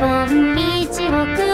本道を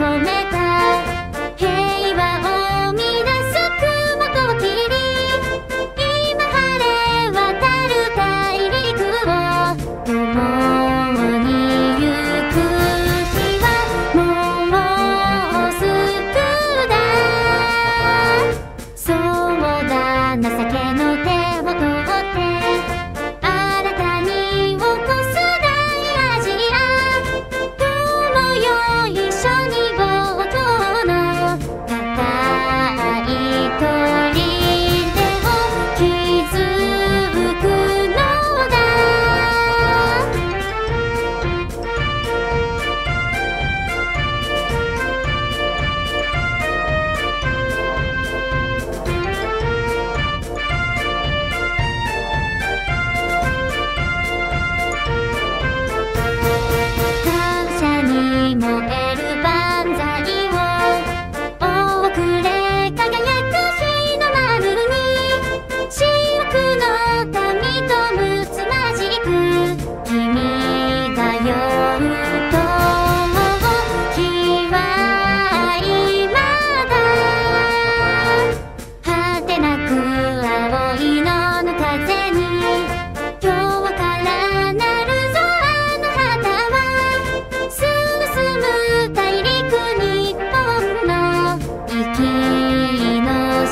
promise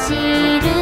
see